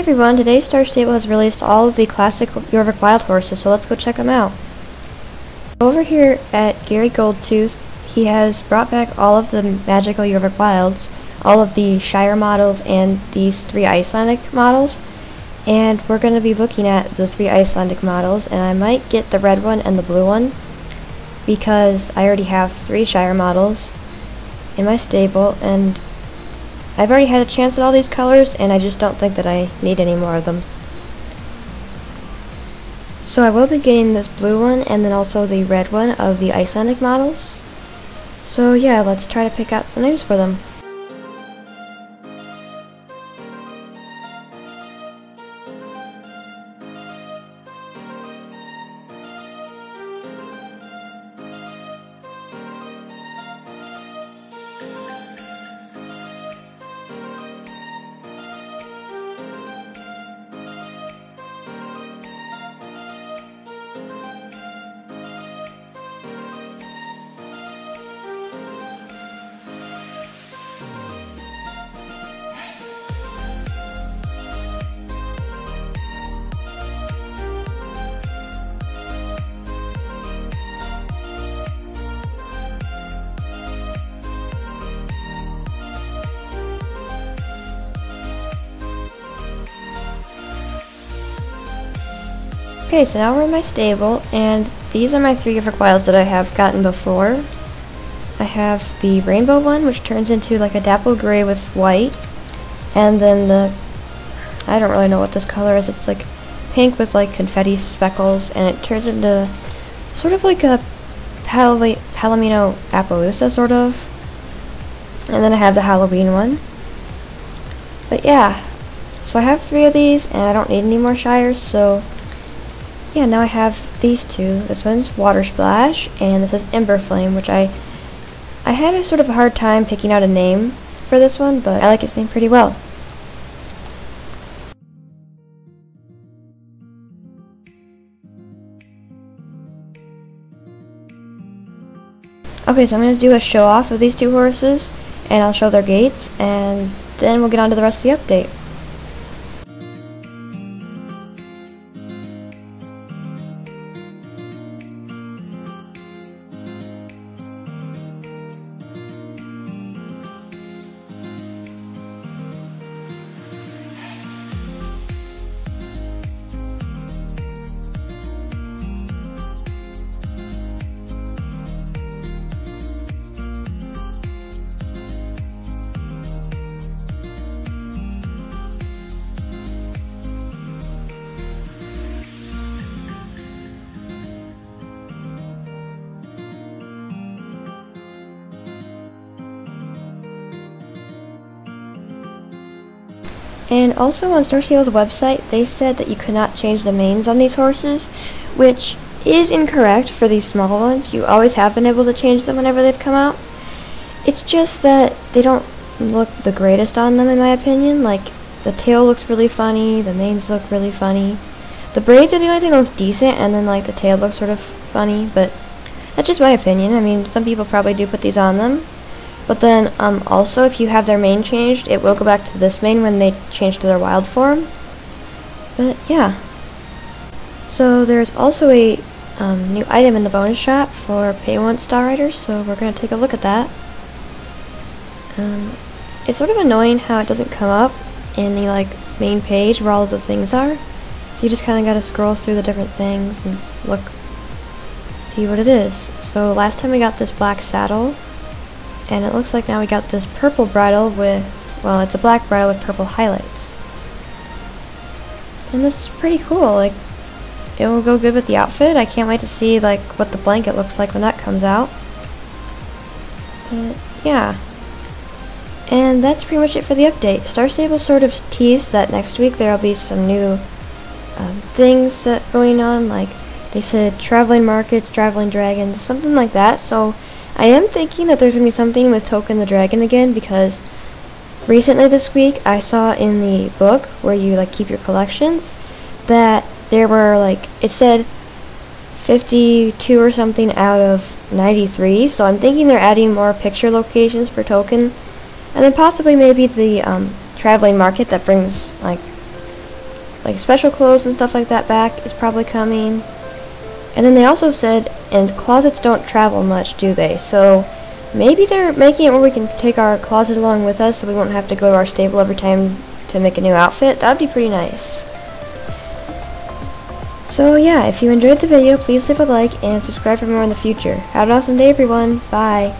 Hey everyone, today Star Stable has released all of the classic Jorvik Wild horses, so let's go check them out. Over here at Gary Goldtooth, he has brought back all of the magical Jorvik Wilds, all of the Shire models and these three Icelandic models, and we're going to be looking at the three Icelandic models, and I might get the red one and the blue one, because I already have three Shire models in my stable, and I've already had a chance at all these colors, and I just don't think that I need any more of them. So I will be getting this blue one, and then also the red one of the Icelandic models. So yeah, let's try to pick out some names for them. Okay, so now we're in my stable, and these are my three different wilds that I have gotten before. I have the rainbow one, which turns into like a dapple gray with white, and then the, I don't really know what this color is, it's like pink with like confetti speckles, and it turns into sort of like a Pal Palomino Appaloosa, sort of. And then I have the Halloween one. But yeah, so I have three of these, and I don't need any more Shires, so yeah, now I have these two. This one's Water Splash, and this is Ember Flame, which I I had a sort of a hard time picking out a name for this one, but I like its name pretty well. Okay, so I'm going to do a show off of these two horses, and I'll show their gaits, and then we'll get on to the rest of the update. Also on Star Stable's website, they said that you could not change the manes on these horses, which is incorrect for these small ones. You always have been able to change them whenever they've come out. It's just that they don't look the greatest on them in my opinion. Like, the tail looks really funny, the manes look really funny. The braids are the only thing that looks decent, and then like the tail looks sort of funny, but that's just my opinion. I mean, some people probably do put these on them, but then um, also if you have their mane changed, it will go back to this mane when they change to their wild form. But yeah. So there's also a um, new item in the bonus shop for pay once star riders, so we're going to take a look at that. Um, it's sort of annoying how it doesn't come up in the like main page where all of the things are. So you just kind of got to scroll through the different things and look, see what it is. So last time we got this black saddle, and it looks like now we got this purple bridle with, well, it's a black bridle with purple highlights. And this is pretty cool. Like, it will go good with the outfit. I can't wait to see, like, what the blanket looks like when that comes out. But, yeah. And that's pretty much it for the update. Star Stable sort of teased that next week there will be some new um, things going on, like they said traveling markets, traveling dragons, something like that. So I am thinking that there's going to be something with Token the Dragon again because recently this week I saw in the book where you like keep your collections that there were like it said 52 or something out of 93 so I'm thinking they're adding more picture locations for Token and then possibly maybe the um, traveling market that brings like like special clothes and stuff like that back is probably coming. And then they also said, and closets don't travel much, do they? So maybe they're making it where we can take our closet along with us so we won't have to go to our stable every time to make a new outfit. That would be pretty nice. So yeah, if you enjoyed the video, please leave a like and subscribe for more in the future. Have an awesome day everyone. Bye.